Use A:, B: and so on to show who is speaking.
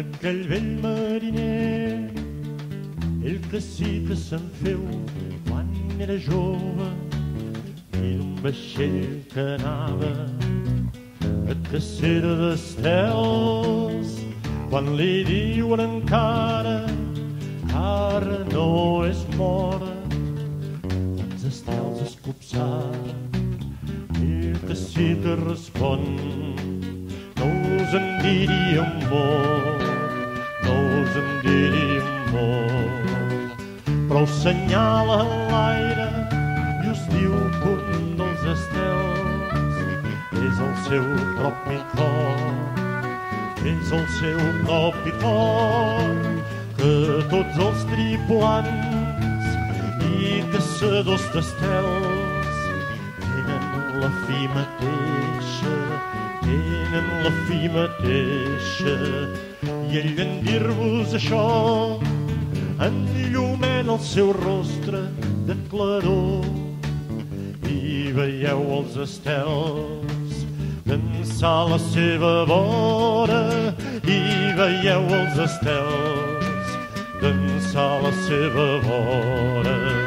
A: aquell vell mariner, ell que sí que se'n feu quan era jove, i d'un vaixell que anava a cacera d'estels, quan li diuen encara ara no és mora, els estels escopçats, i que sí que respon, no us en diríem molt, en diríem molt, però us senyala en l'aire i us diu un dels estels és el seu propi cor, és el seu propi cor, que tots els tripulants i caçadors d'estels tenen la fi mateixa, tenen la fi mateixa. I ell en dir-vos això enllumena el seu rostre de claror i veieu els estels dansar la seva vora i veieu els estels dansar la seva vora